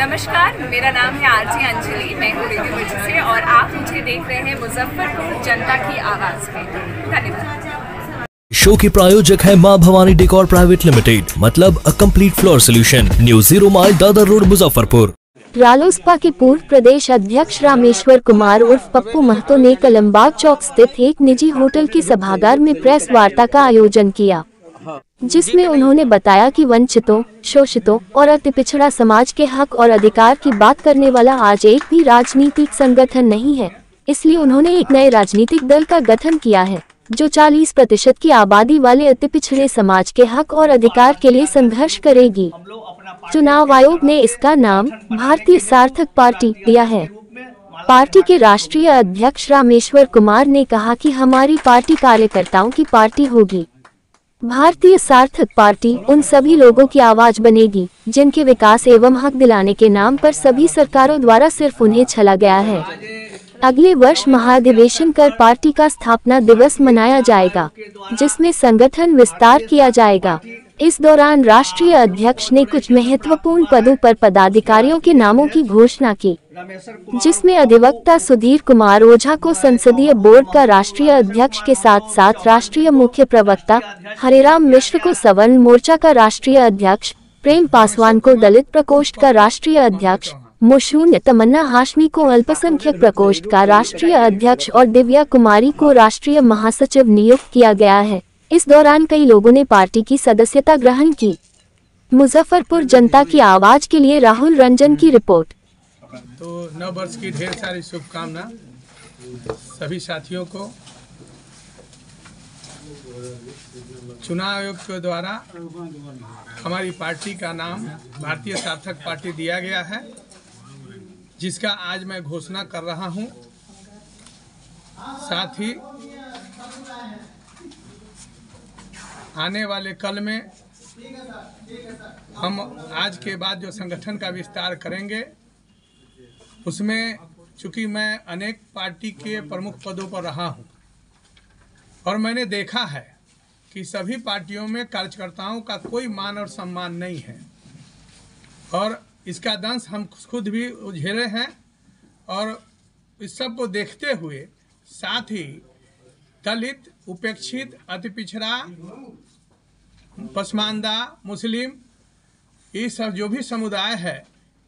नमस्कार मेरा नाम है आरजी अंजलि मैं हूँ रेडियो से और आप मुझे देख रहे हैं मुजफ्फरपुर जनता की आवाज़ में। धन्यवाद। शो के प्रायोजक है माँ भवानी डेकोर प्राइवेट लिमिटेड मतलब अ complete floor solution new zero mile Dadar road Muzaffarpur. Ralospa के पूर्व प्रदेश अध्यक्ष रामेश्वर कुमार उर्फ़ पप्पू महतो ने कलमबाग चौक स्थित एक निजी होटल के सभागार में प्रेस वार्ता का आयोजन किया। जिसमें उन्होंने बताया कि वंचितों, शोषितों और अति पिछड़ा समाज के हक और अधिकार की बात करने वाला आज एक भी राजनीतिक संगठन नहीं है। इसलिए उन्होंने एक नए राजनीतिक दल का गठन किया है, जो 40 प्रतिशत की आबादी वाले अति पिछड़े समाज के हक और अधिकार के लिए संघर्ष करेगी। चुनाव आयोग ने इसका नाम भारतीय सार्थक पार्टी दिया है। पार्टी के राष्ट्रीय अध्यक्ष रामेश्वर कुमार ने कहा कि हमारी पार्टी कार्यकर्ताओं की पार्टी होगी। भारतीय सार्थक पार्टी उन सभी लोगों की आवाज़ बनेगी, जिनके विकास एवं हक दिलाने के नाम पर सभी सरकारों द्वारा सिर्फ़ उन्हें छला गया है। अगले वर्ष महाधिवेशन कर पार्टी का स्थापना दिवस मनाया जाएगा, जिसमें संगठन विस्तार किया जाएगा। इस दौरान राष्ट्रीय अध्यक्ष ने कुछ महत्वपूर्ण पदों पर पदाधिकारियों के नामों की घोषणा की, जिसमें अधिवक्ता सुधीर कुमार ओझा को संसदीय बोर्ड का राष्ट्रीय अध्यक्ष के साथ साथ राष्ट्रीय मुख्य प्रवक्ता हरिराम मिश्र को सवर्ण मोर्चा का राष्ट्रीय अध्यक्ष, प्रेम पासवान को दलित प्रकोष्ठ का राष्ट्रीय अध्यक्ष मुशून तमन्ना हाशमी को अल्पसंख्यक प्रकोष्ठ का राष्ट्रीय अध्यक्ष और दिव्या कुमारी को राष्ट्रीय महासचिव नियुक्त किया गया है। इस दौरान कई लोगों ने पार्टी की सदस्यता ग्रहण की। मुजफ्फरपुर जनता की आवाज़ के लिए राहुल रंजन की रिपोर्ट। तो नव वर्ष की ढेर सारी शुभकामना सभी साथियों को। चुनाव आयोग के द्वारा हमारी पार्टी का नाम भारतीय सार्थक पार्टी दिया गया है, जिसका आज मैं घोषणा कर रहा हूँ। साथ ही आने वाले कल में हम आज के बाद जो संगठन का विस्तार करेंगे, उसमें चूँकि मैं अनेक पार्टी के प्रमुख पदों पर रहा हूँ, और मैंने देखा है कि सभी पार्टियों में कार्यकर्ताओं का कोई मान और सम्मान नहीं है, और इसका दंश हम खुद भी झेले हैं, और इस सबको देखते हुए साथ ही दलित उपेक्षित अति पिछड़ा पसमानदा मुस्लिम ये सब जो भी समुदाय है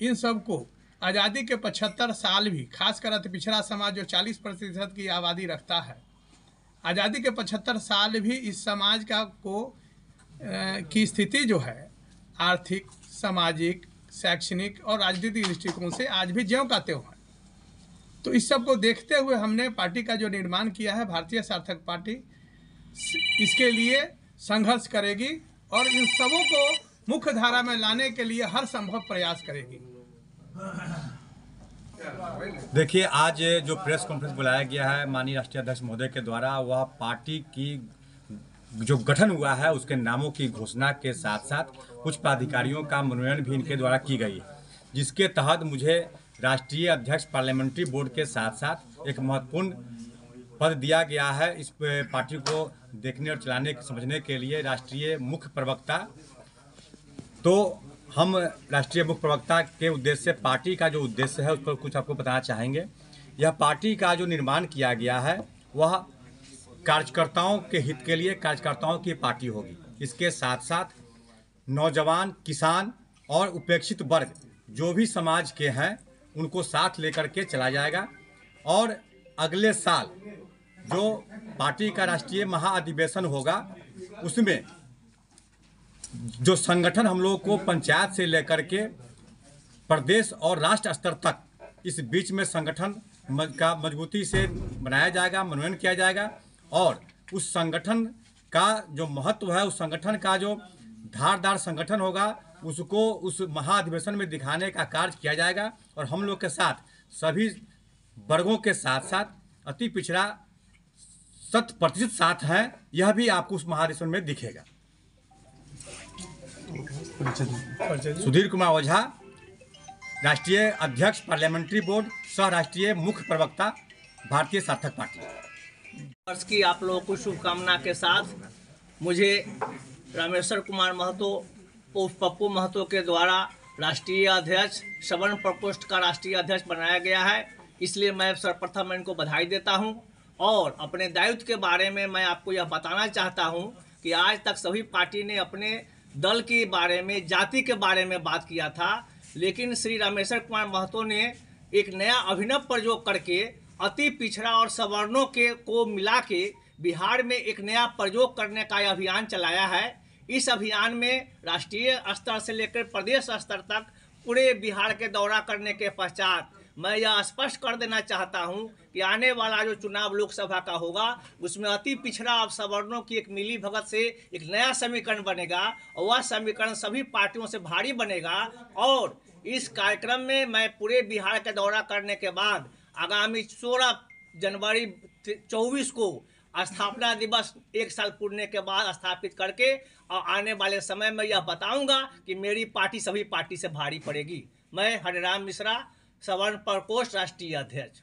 इन सबको आज़ादी के 75 साल भी खासकर अति पिछड़ा समाज जो 40 प्रतिशत की आबादी रखता है आज़ादी के 75 साल भी इस समाज का को अ, की स्थिति जो है आर्थिक सामाजिक शैक्षणिक और राजनीतिक दृष्टिकोण से आज भी ज्यों का त्यों तो इस सबको देखते हुए हमने पार्टी का जो निर्माण किया है, भारतीय सार्थक पार्टी, इसके लिए संघर्ष करेगी और इन सबों को मुख्य धारा में लाने के लिए हर संभव प्रयास करेगी। देखिए, आज जो प्रेस कॉन्फ्रेंस बुलाया गया है माननीय राष्ट्रीय अध्यक्ष महोदय के द्वारा, वह पार्टी की जो गठन हुआ है, उसके नामों की घोषणा के साथ साथ कुछ पदाधिकारियों का मनोनयन भी इनके द्वारा की गई है, जिसके तहत मुझे राष्ट्रीय अध्यक्ष पार्लियामेंट्री बोर्ड के साथ साथ एक महत्वपूर्ण पद दिया गया है इस पार्टी को देखने और चलाने, समझने के लिए राष्ट्रीय मुख्य प्रवक्ता। तो हम राष्ट्रीय मुख्य प्रवक्ता के उद्देश्य, पार्टी का जो उद्देश्य है उस पर कुछ आपको बताना चाहेंगे। यह पार्टी का जो निर्माण किया गया है, वह कार्यकर्ताओं के हित के लिए कार्यकर्ताओं की पार्टी होगी। इसके साथ साथ नौजवान, किसान और उपेक्षित वर्ग जो भी समाज के हैं उनको साथ लेकर के चला जाएगा। और अगले साल जो पार्टी का राष्ट्रीय महाअधिवेशन होगा, उसमें जो संगठन हम लोग को पंचायत से लेकर के प्रदेश और राष्ट्र स्तर तक इस बीच में संगठन का मजबूती से बनाया जाएगा, मनोनयन किया जाएगा। और उस संगठन का जो महत्व है, उस संगठन का जो धारदार संगठन होगा उसको उस महाधिवेशन में दिखाने का कार्य किया जाएगा और हम लोग के साथ, सभी वर्गों के साथ साथ अति पिछड़ा शत प्रतिशत साथ हैं, यह भी आपको उस महाधिवेशन में दिखेगा। सुधीर कुमार ओझा, राष्ट्रीय अध्यक्ष, पार्लियामेंट्री बोर्ड सह राष्ट्रीय मुख्य प्रवक्ता, भारतीय सार्थक पार्टी। वर्ष की आप लोगों को शुभकामना के साथ मुझे रामेश्वर कुमार महतो उर्फ़ पप्पू महतो के द्वारा राष्ट्रीय अध्यक्ष सवर्ण प्रकोष्ठ का राष्ट्रीय अध्यक्ष बनाया गया है। इसलिए मैं सर्वप्रथम इनको बधाई देता हूँ और अपने दायित्व के बारे में मैं आपको यह बताना चाहता हूँ कि आज तक सभी पार्टी ने अपने दल के बारे में, जाति के बारे में बात किया था, लेकिन श्री रामेश्वर कुमार महतो ने एक नया अभिनव प्रयोग करके, अति पिछड़ा और सवर्णों के को मिला के बिहार में एक नया प्रयोग करने का अभियान चलाया है। इस अभियान में राष्ट्रीय स्तर से लेकर प्रदेश स्तर तक पूरे बिहार के दौरा करने के पश्चात मैं यह स्पष्ट कर देना चाहता हूँ कि आने वाला जो चुनाव लोकसभा का होगा, उसमें अति पिछड़ा और सवर्णों की एक मिली भगत से एक नया समीकरण बनेगा और वह समीकरण सभी पार्टियों से भारी बनेगा और इस कार्यक्रम में मैं पूरे बिहार का दौरा करने के बाद आगामी सोलह जनवरी चौबीस को स्थापना दिवस एक साल पूर्ण के बाद स्थापित करके और आने वाले समय में यह बताऊँगा कि मेरी पार्टी सभी पार्टी से भारी पड़ेगी। मैं हरिराम मिश्रा, सवर्ण प्रकोष्ठ राष्ट्रीय अध्यक्ष।